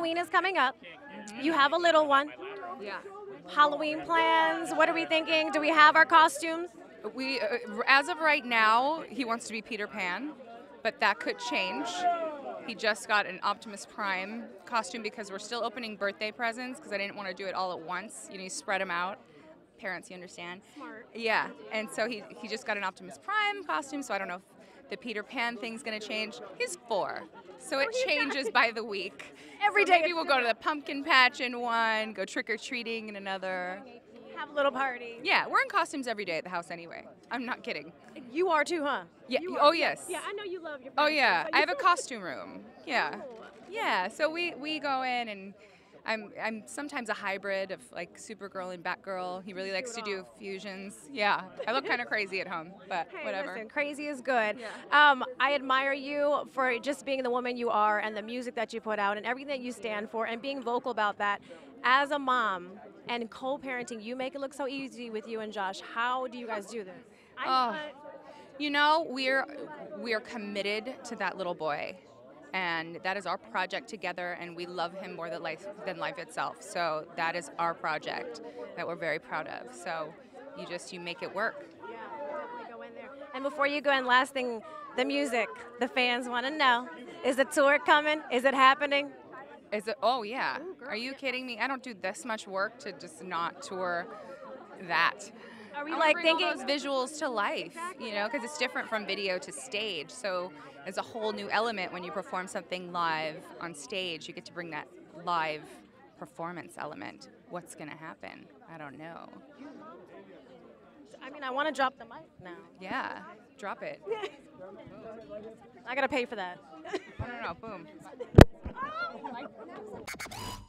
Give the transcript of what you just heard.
Halloween is coming up. You have a little one. Yeah. Halloween plans. What are we thinking? Do we have our costumes? We, uh, as of right now, he wants to be Peter Pan, but that could change. He just got an Optimus Prime costume because we're still opening birthday presents because I didn't want to do it all at once. You know, you spread them out. Parents, you understand? Smart. Yeah, and so he, he just got an Optimus Prime costume, so I don't know if the Peter Pan thing's gonna change. He's four, so it oh, changes by the week. Every So day Maybe we'll go to the pumpkin patch in one, go trick or treating in another. Have a little party. Yeah, we're in costumes every day at the house anyway. I'm not kidding. You are too, huh? Yeah. You Oh are. yes. Yeah, I know you love your. Oh yeah. I have a costume room. Yeah. Oh. Yeah. So we we go in and. I'm, I'm sometimes a hybrid of like Supergirl and Batgirl. He really likes it to do fusions. Yeah, I look kind of crazy at home, but Hey, whatever. listen, crazy is good. Yeah. Um, I admire you for just being the woman you are and the music that you put out and everything that you stand for and being vocal about that. As a mom and co-parenting, you make it look so easy with you and Josh. How do you guys do this? Oh. You know, we're we're committed to that little boy, and that is our project together. And we love him more than life than life itself. So that is our project that we're very proud of. So you just you make it work. Yeah, definitely go in there. And before you go in, last thing, the music. The fans want to know: Is the tour coming? Is it happening? Is it? Oh yeah. Are you kidding me? I don't do this much work to just not tour that. Are we I wanna like bring all those visuals to life, you know, because it's different from video to stage. So it's a whole new element when you perform something live on stage. You get to bring that live performance element. What's gonna happen? I don't know. I mean, I want to drop the mic now. Yeah, drop it. I gotta pay for that. No, no, no, boom. Oh,